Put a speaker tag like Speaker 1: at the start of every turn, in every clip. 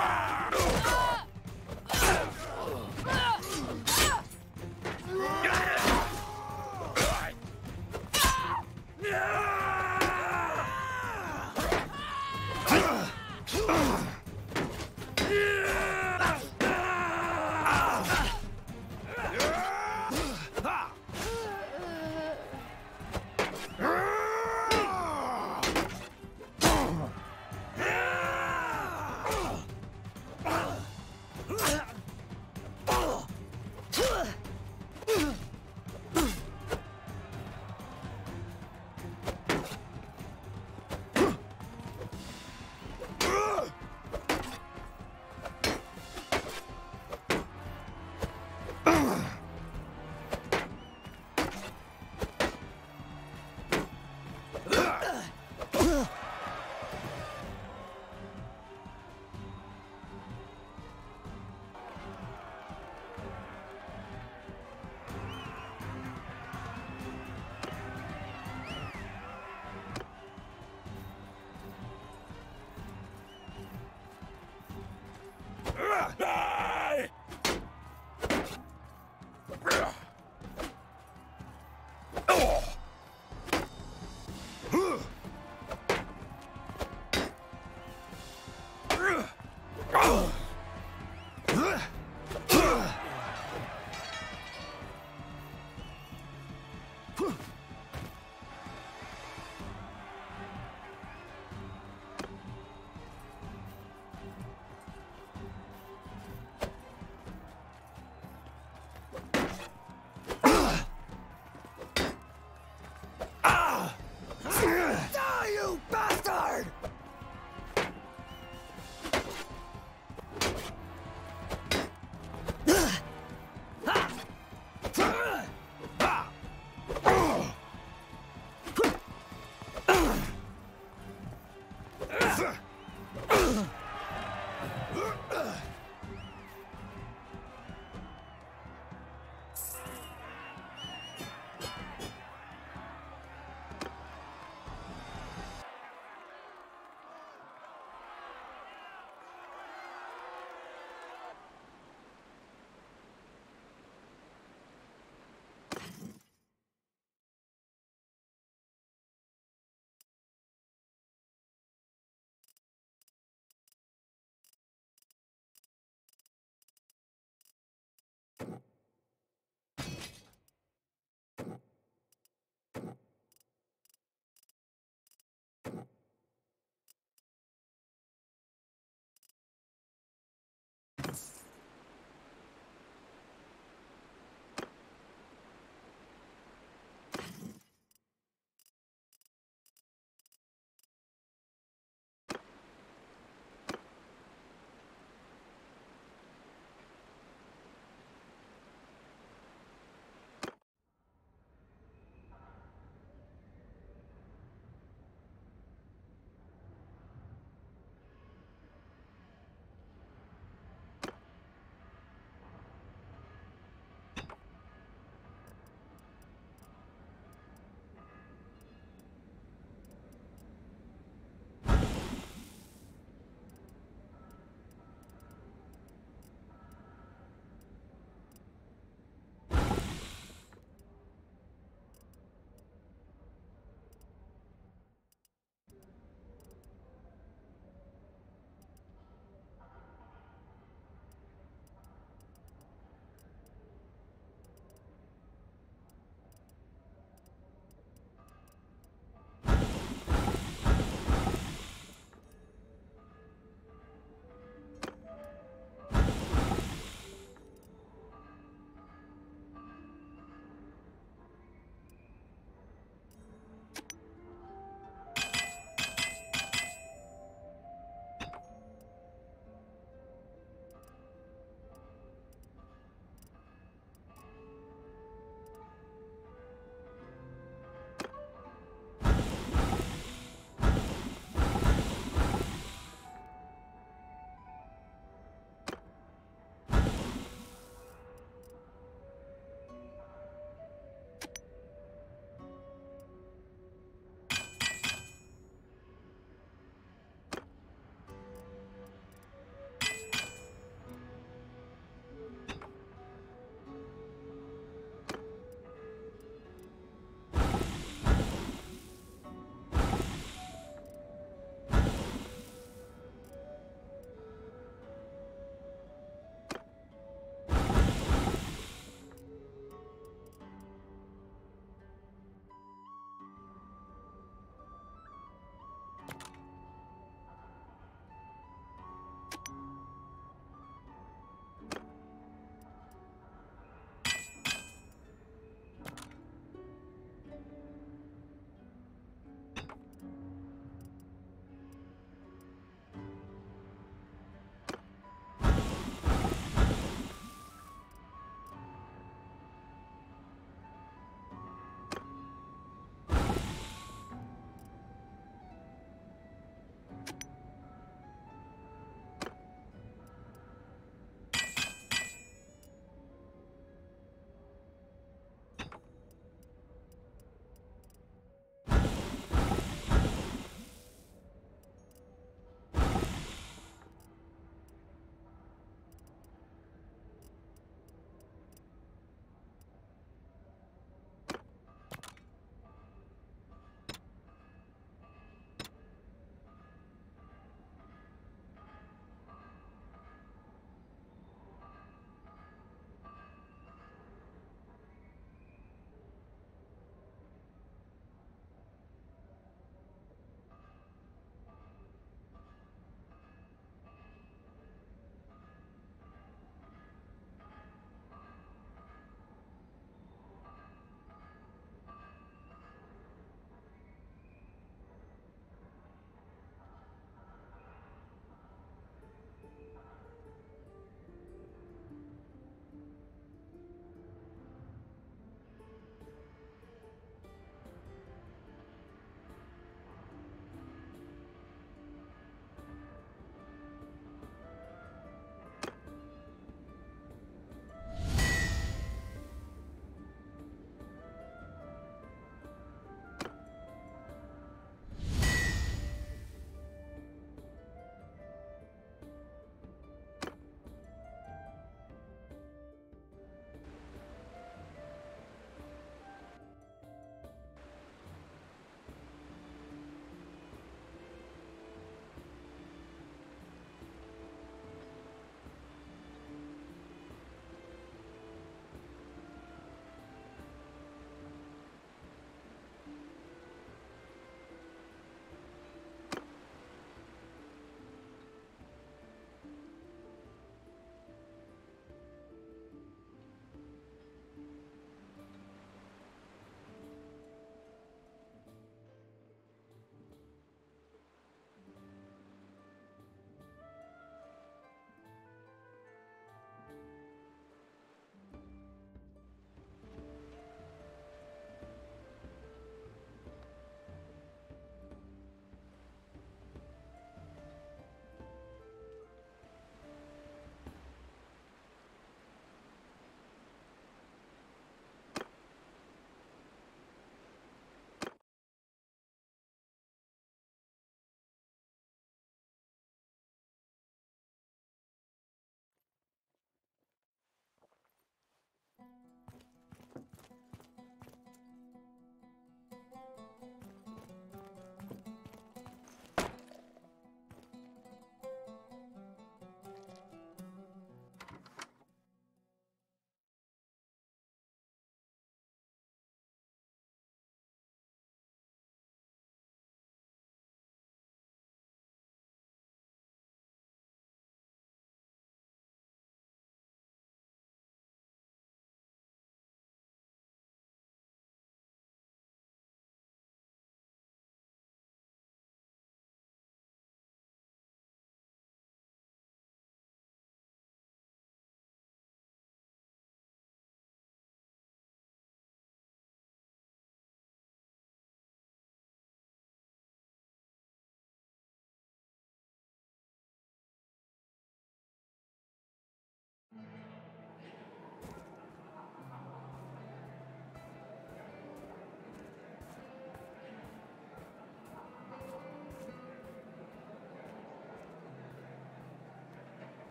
Speaker 1: Ah!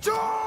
Speaker 1: Charge!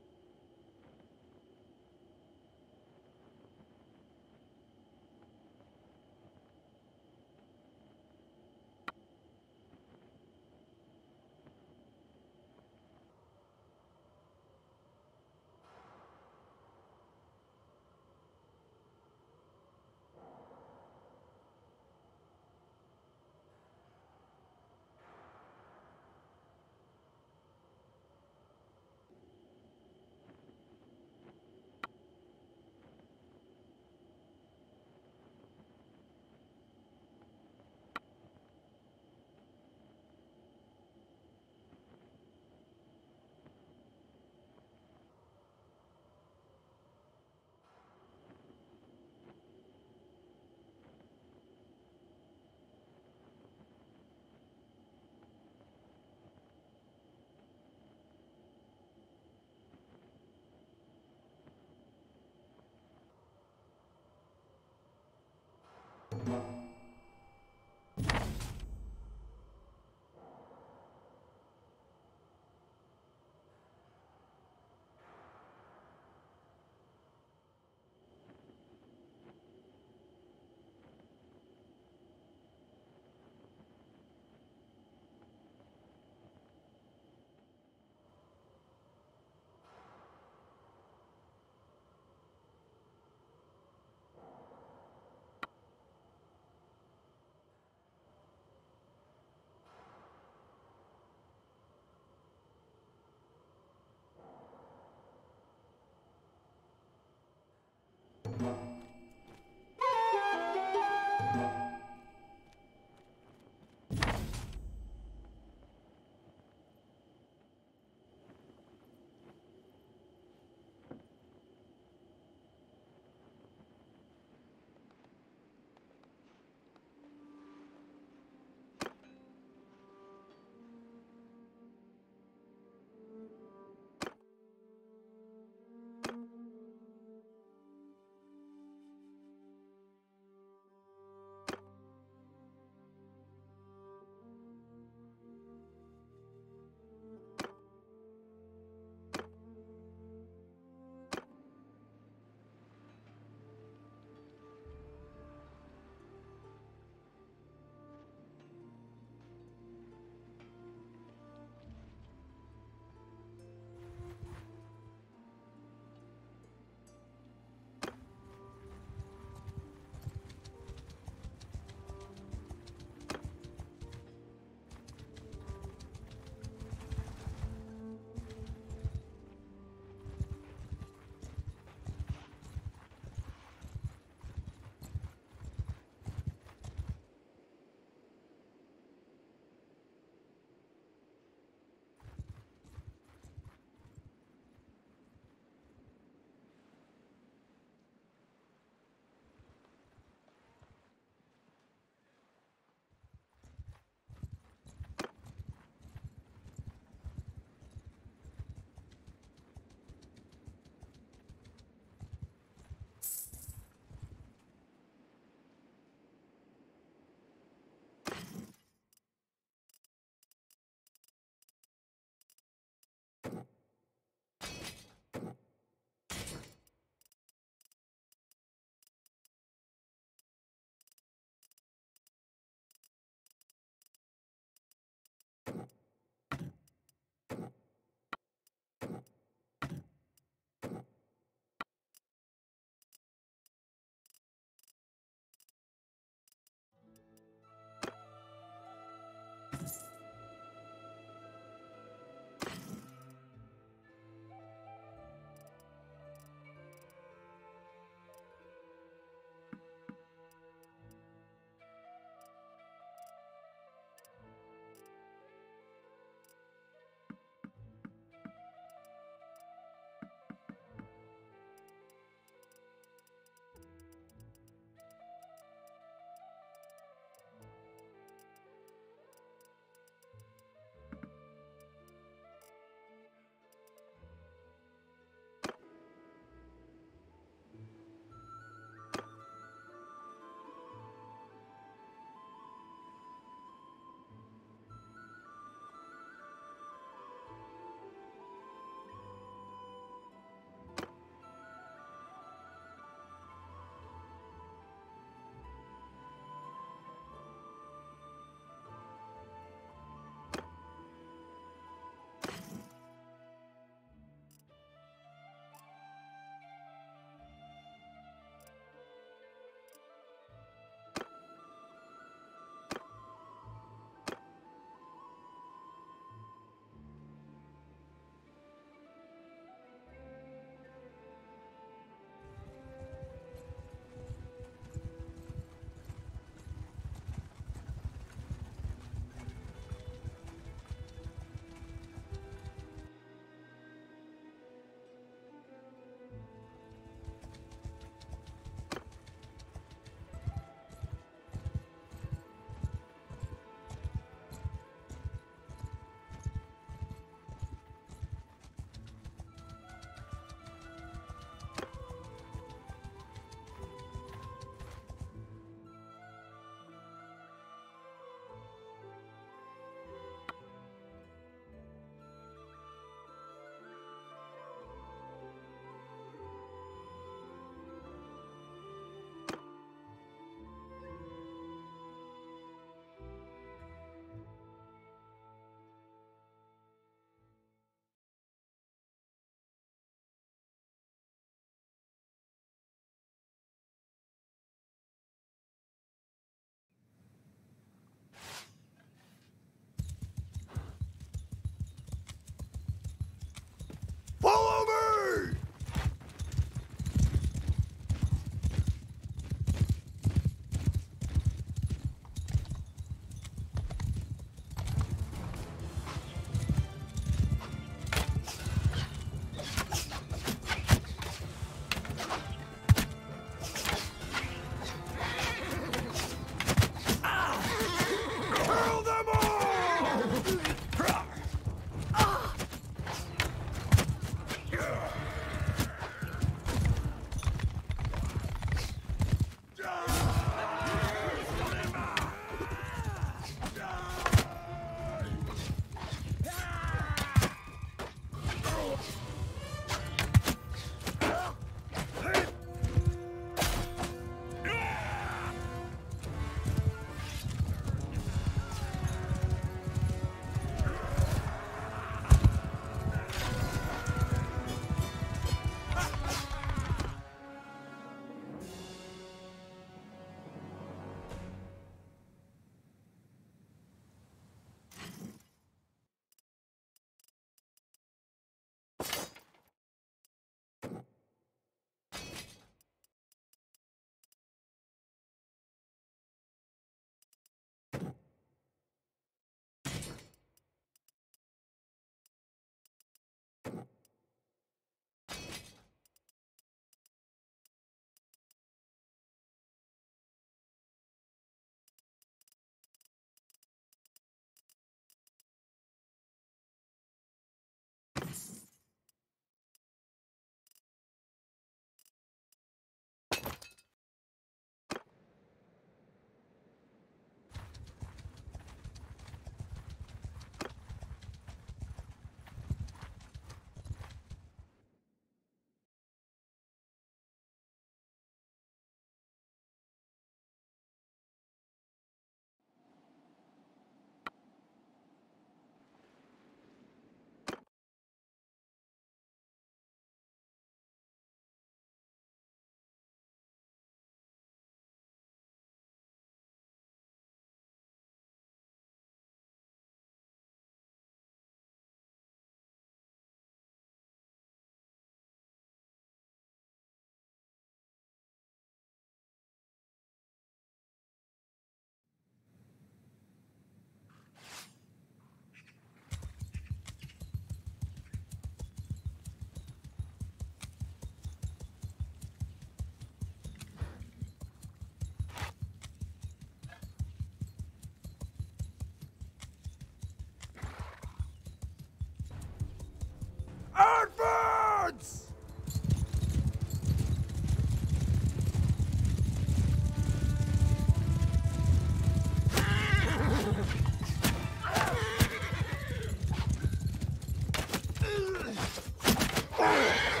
Speaker 1: Charge!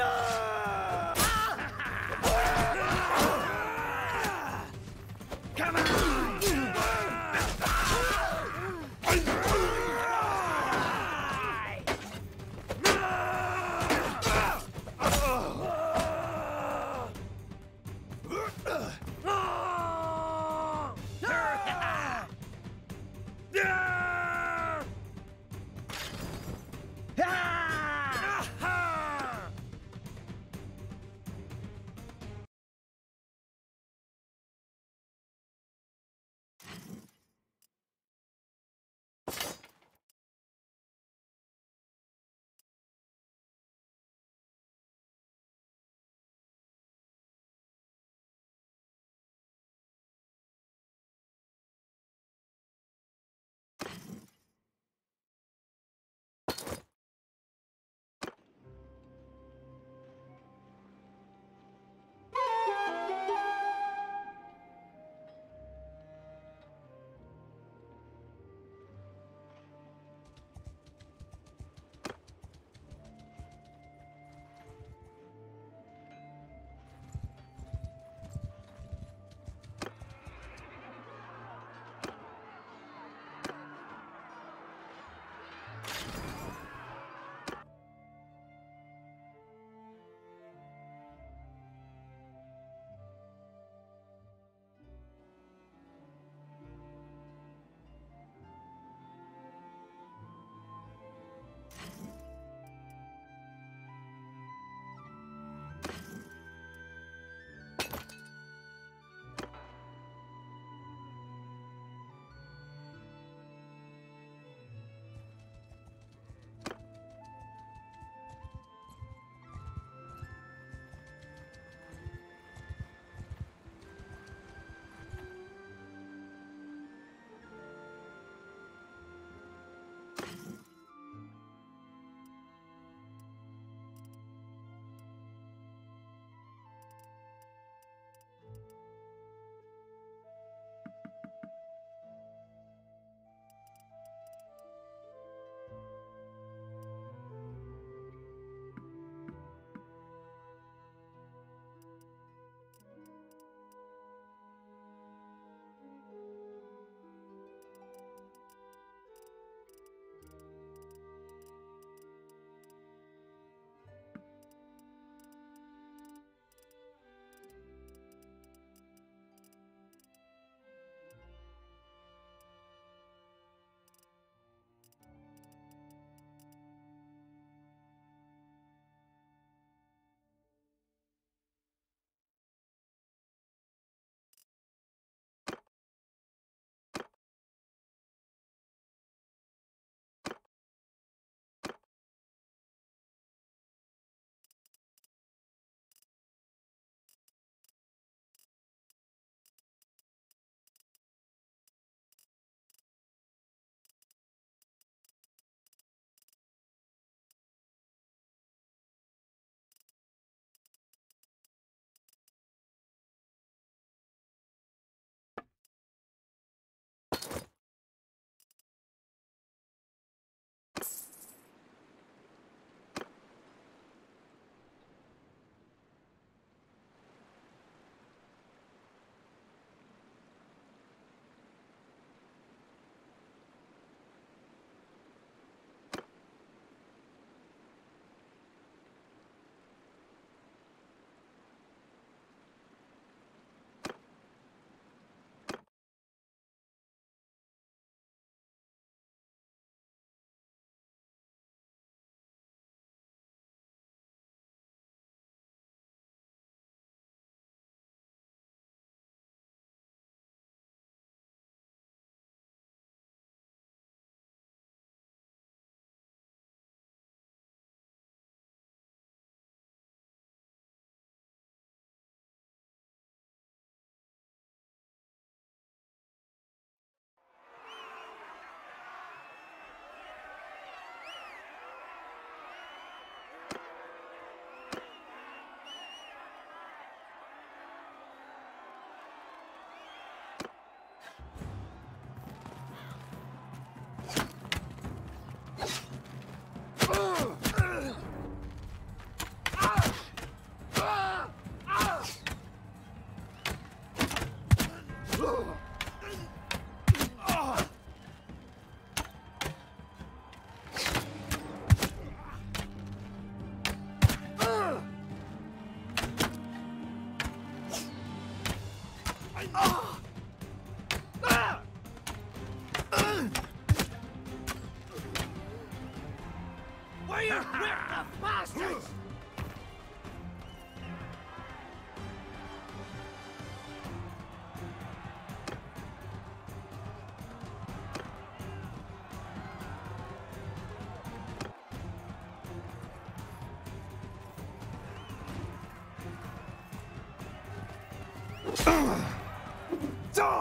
Speaker 1: Come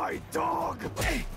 Speaker 1: Die, dog! Die,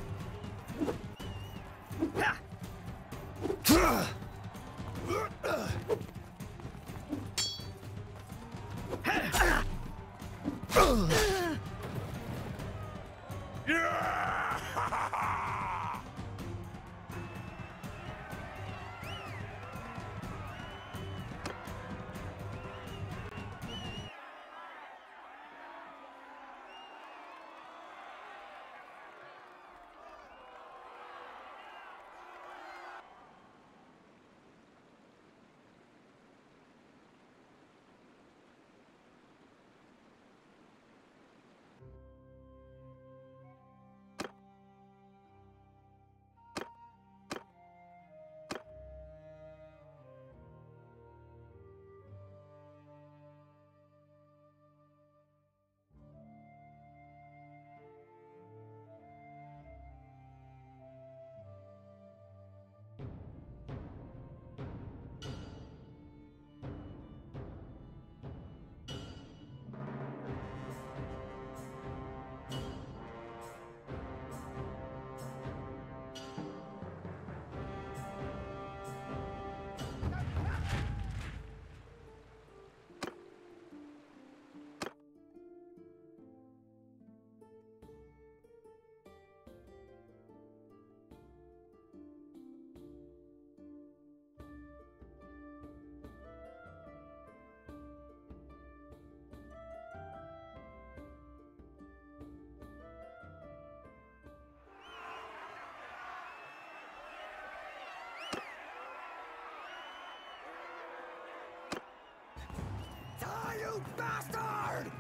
Speaker 1: you bastard!